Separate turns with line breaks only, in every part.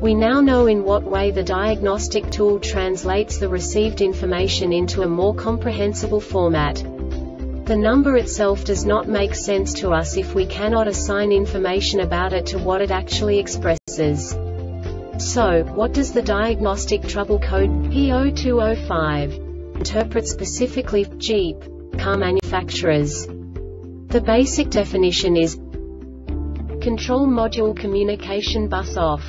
We now know in what way the diagnostic tool translates the received information into a more comprehensible format. The number itself does not make sense to us if we cannot assign information about it to what it actually expresses. So, what does the diagnostic trouble code P0205 interpret specifically Jeep car manufacturers? The basic definition is Control Module Communication Bus Off.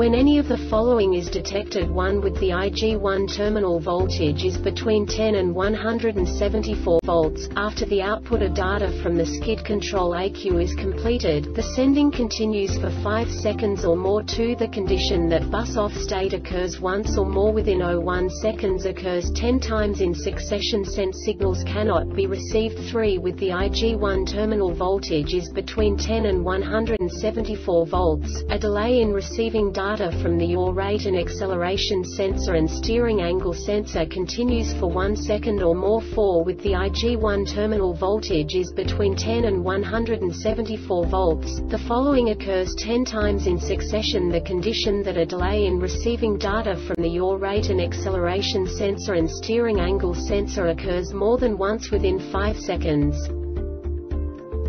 When any of the following is detected one with the IG1 terminal voltage is between 10 and 174 volts, after the output of data from the skid control ECU is completed, the sending continues for 5 seconds or more 2 The condition that bus-off state occurs once or more within 01 seconds occurs 10 times in succession. Sent signals cannot be received. 3 With the IG1 terminal voltage is between 10 and 174 volts, a delay in receiving data data from the yaw rate and acceleration sensor and steering angle sensor continues for 1 second or more 4 with the IG1 terminal voltage is between 10 and 174 volts. The following occurs 10 times in succession the condition that a delay in receiving data from the yaw rate and acceleration sensor and steering angle sensor occurs more than once within 5 seconds.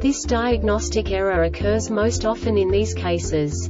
This diagnostic error occurs most often in these cases.